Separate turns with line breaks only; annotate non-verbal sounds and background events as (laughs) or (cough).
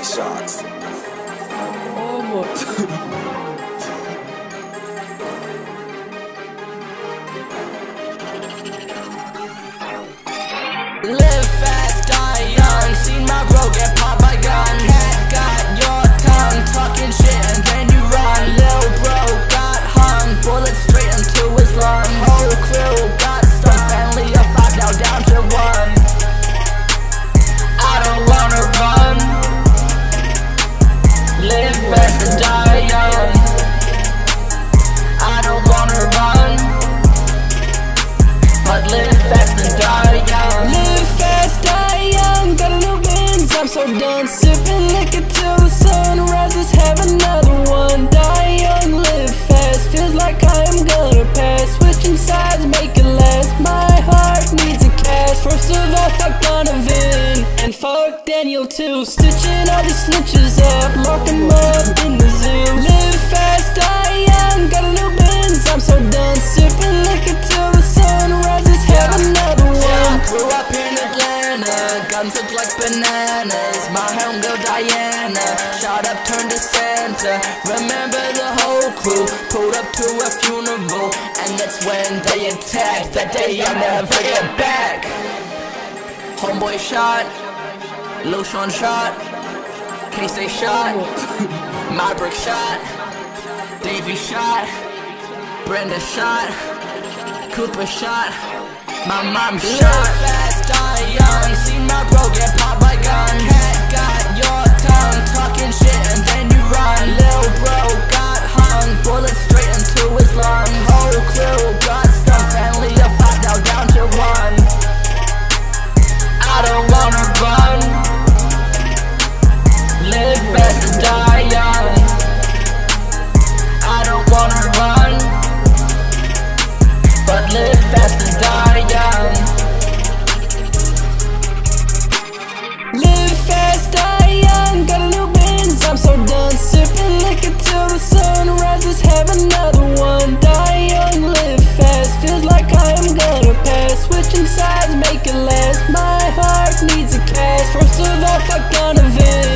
my shots.
Oh (laughs) fuck Daniel too. Stitching all these snitches up, lock 'em up in the zoo. Live fast, die young. Got a new Benz. I'm so done sipping liquor till the sun rises. Have another one.
I grew up in Atlanta, guns look like bananas. My homegirl Diana, shot up, turned to Santa. Remember the whole crew pulled up to a funeral, and that's when they attacked. That day I'll never get back. Homeboy shot, Lil Sean shot, K-Say shot, oh. (laughs) My Brick shot, Davy shot, Brenda shot. Cooper shot, my mom shot. Live fast, die young. Seen my bro get popped by gun. Cat got your tongue, talking shit and then you run. Lil bro got hung, bullet straight into his lung. Whole crew got stung, family of five now down to one. I don't wanna die young. I don't wanna run but live fast and die young.
Live fast, die young, got a new Benz. I'm so done sipping liquor till the sun rises. Have another one. Die young, live fast. Feels like I am gonna pass. Switching sides, make it last. My heart needs a cast. First of all, fuck Donovan